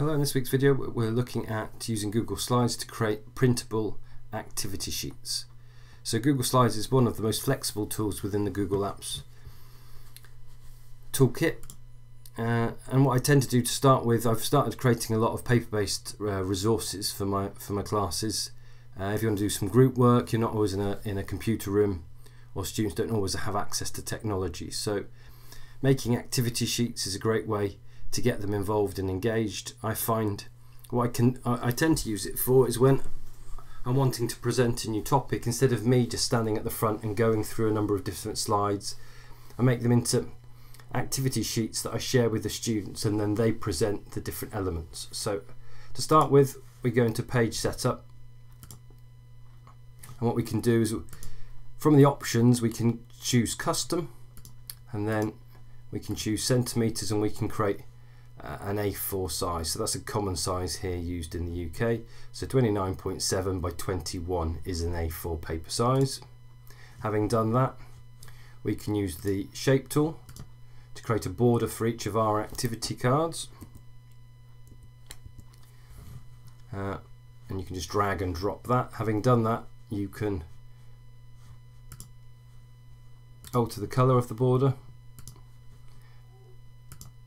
Hello, in this week's video we're looking at using Google Slides to create printable activity sheets. So Google Slides is one of the most flexible tools within the Google Apps toolkit. Uh, and what I tend to do to start with, I've started creating a lot of paper-based uh, resources for my for my classes. Uh, if you want to do some group work, you're not always in a in a computer room, or students don't always have access to technology. So making activity sheets is a great way to get them involved and engaged. I find what I can I, I tend to use it for is when I'm wanting to present a new topic instead of me just standing at the front and going through a number of different slides. I make them into activity sheets that I share with the students and then they present the different elements. So to start with we go into page setup and what we can do is from the options we can choose custom and then we can choose centimeters and we can create uh, an A4 size. So that's a common size here used in the UK. So 29.7 by 21 is an A4 paper size. Having done that, we can use the shape tool to create a border for each of our activity cards. Uh, and you can just drag and drop that. Having done that, you can alter the colour of the border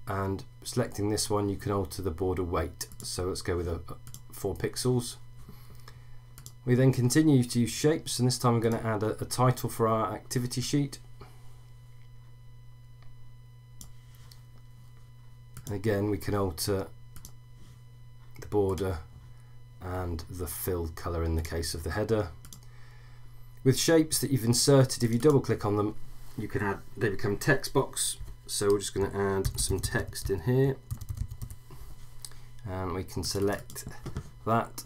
and selecting this one you can alter the border weight. So let's go with a, a 4 pixels. We then continue to use shapes and this time I'm going to add a, a title for our activity sheet. And again we can alter the border and the fill colour in the case of the header. With shapes that you've inserted if you double click on them you can add they become text box so we're just going to add some text in here. And we can select that.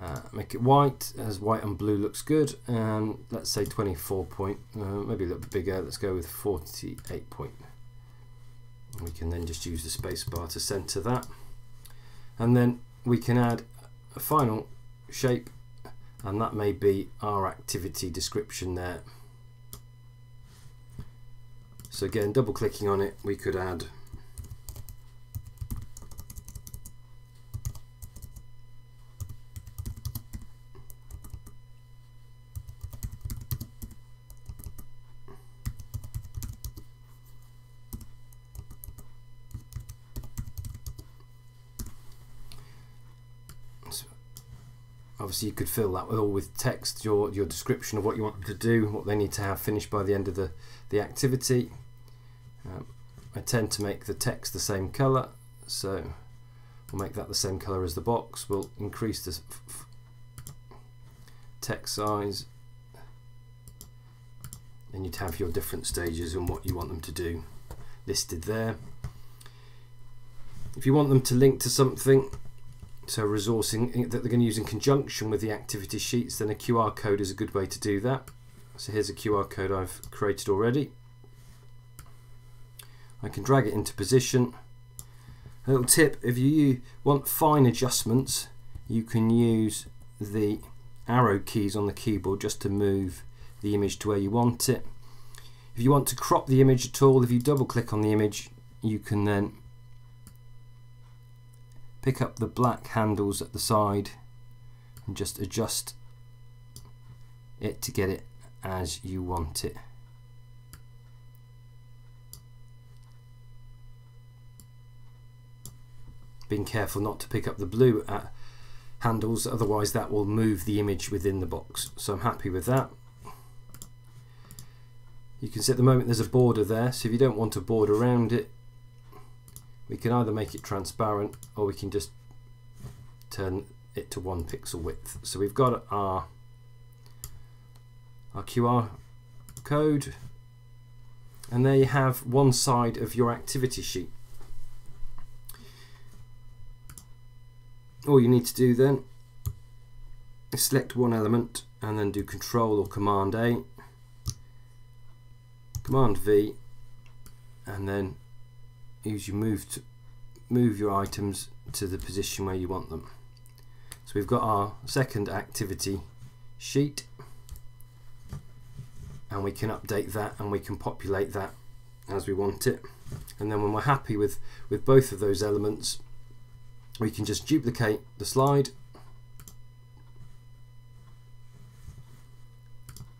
Uh, make it white as white and blue looks good. And let's say 24 point uh, maybe a little bit bigger. Let's go with 48 point. We can then just use the spacebar to center that. And then we can add a final shape. And that may be our activity description there so again, double clicking on it, we could add obviously you could fill that all with text your your description of what you want them to do what they need to have finished by the end of the the activity um, I tend to make the text the same color so we'll make that the same color as the box. We'll increase the text size. And you'd have your different stages and what you want them to do listed there. If you want them to link to something so resourcing that they're going to use in conjunction with the activity sheets then a QR code is a good way to do that. So here's a QR code I've created already I can drag it into position. A little tip, if you want fine adjustments, you can use the arrow keys on the keyboard just to move the image to where you want it. If you want to crop the image at all, if you double click on the image, you can then pick up the black handles at the side and just adjust it to get it as you want it. Being careful not to pick up the blue uh, handles otherwise that will move the image within the box. So I'm happy with that. You can see at the moment there's a border there so if you don't want a border around it we can either make it transparent or we can just turn it to one pixel width. So we've got our our QR code and there you have one side of your activity sheet all you need to do then is select one element and then do control or command A command V and then use your move to move your items to the position where you want them. So we've got our second activity sheet and we can update that and we can populate that as we want it. And then when we're happy with with both of those elements we can just duplicate the slide.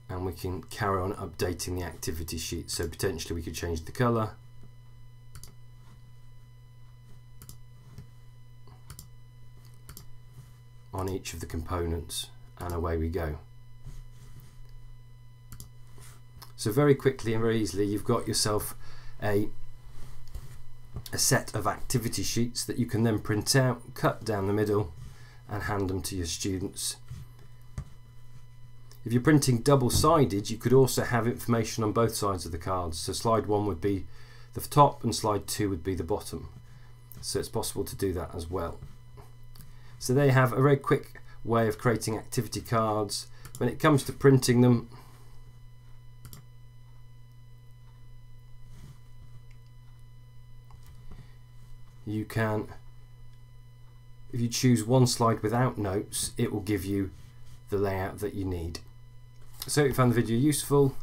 And we can carry on updating the activity sheet. So potentially we could change the color. On each of the components. And away we go. So very quickly and very easily you've got yourself a a set of activity sheets that you can then print out, cut down the middle and hand them to your students. If you're printing double-sided you could also have information on both sides of the cards. So slide 1 would be the top and slide 2 would be the bottom. So it's possible to do that as well. So they have a very quick way of creating activity cards. When it comes to printing them you can if you choose one slide without notes it will give you the layout that you need. So if you found the video useful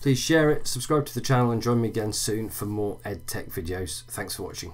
please share it subscribe to the channel and join me again soon for more edtech videos. Thanks for watching